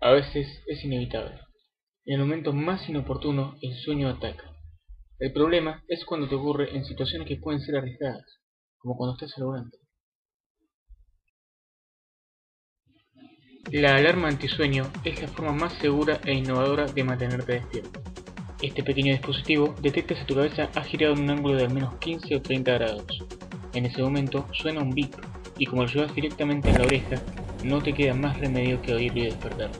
A veces es inevitable. En el momento más inoportuno, el sueño ataca. El problema es cuando te ocurre en situaciones que pueden ser arriesgadas, como cuando estás al volante. La alarma antisueño es la forma más segura e innovadora de mantenerte despierto. Este pequeño dispositivo detecta si tu cabeza ha girado en un ángulo de al menos 15 o 30 grados. En ese momento suena un bip y como lo llevas directamente a la oreja, no te queda más remedio que oírlo y despertarte.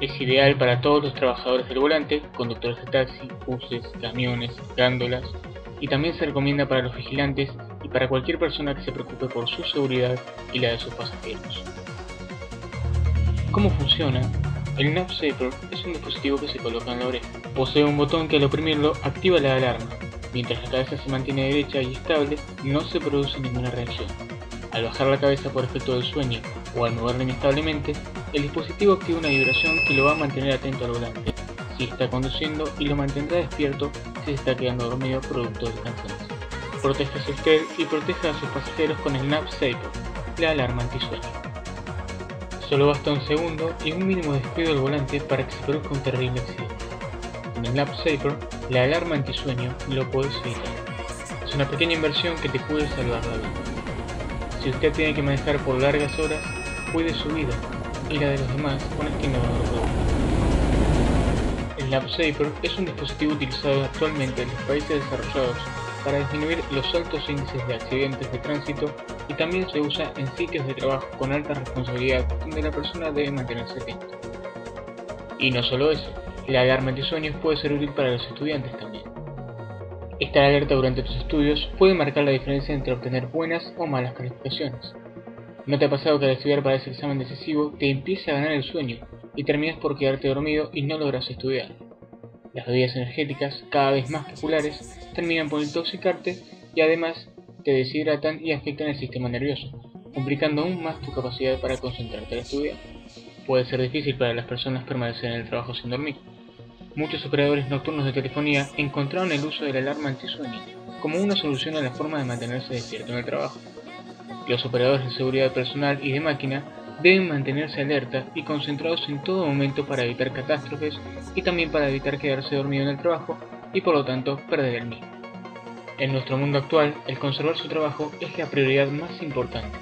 Es ideal para todos los trabajadores del volante, conductores de taxi, buses, camiones, gándolas, y también se recomienda para los vigilantes y para cualquier persona que se preocupe por su seguridad y la de sus pasajeros. ¿Cómo funciona? El Nap Saver es un dispositivo que se coloca en la oreja. Posee un botón que al oprimirlo activa la alarma. Mientras la cabeza se mantiene derecha y estable, no se produce ninguna reacción. Al bajar la cabeza por efecto del sueño o al moverla inestablemente, el dispositivo activa una vibración que lo va a mantener atento al volante, si está conduciendo y lo mantendrá despierto si está quedando dormido producto del cansancio. Protéjase usted y proteja a sus pasajeros con el Nap Saver, la alarma antisueño. Solo basta un segundo y un mínimo descuido del volante para que se produzca un terrible accidente. Con el Nap Saver, la alarma antisueño lo puedes evitar. Es una pequeña inversión que te puede salvar la vida. Si usted tiene que manejar por largas horas, cuide su vida y la de los demás con este innovador producto. El Nap Saver es un dispositivo utilizado actualmente en los países desarrollados para disminuir los altos índices de accidentes de tránsito y también se usa en sitios de trabajo con alta responsabilidad donde la persona debe mantenerse atenta. Y no solo eso, la alarma sueños puede ser útil para los estudiantes también. Estar alerta durante tus estudios puede marcar la diferencia entre obtener buenas o malas calificaciones. ¿No te ha pasado que al estudiar para ese examen decisivo te empieza a ganar el sueño y terminas por quedarte dormido y no logras estudiar? Las bebidas energéticas, cada vez más populares, terminan por intoxicarte y además te deshidratan y afectan el sistema nervioso, complicando aún más tu capacidad para concentrarte al estudiar. Puede ser difícil para las personas permanecer en el trabajo sin dormir. Muchos operadores nocturnos de telefonía encontraron el uso de la alarma antisueño como una solución a la forma de mantenerse despierto en el trabajo. Los operadores de seguridad personal y de máquina deben mantenerse alerta y concentrados en todo momento para evitar catástrofes y también para evitar quedarse dormido en el trabajo y por lo tanto perder el mismo. En nuestro mundo actual, el conservar su trabajo es la prioridad más importante.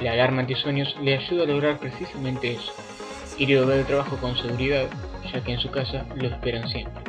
La alarma antisueños le ayuda a lograr precisamente eso, ir y volver al trabajo con seguridad, ya que en su casa lo esperan siempre.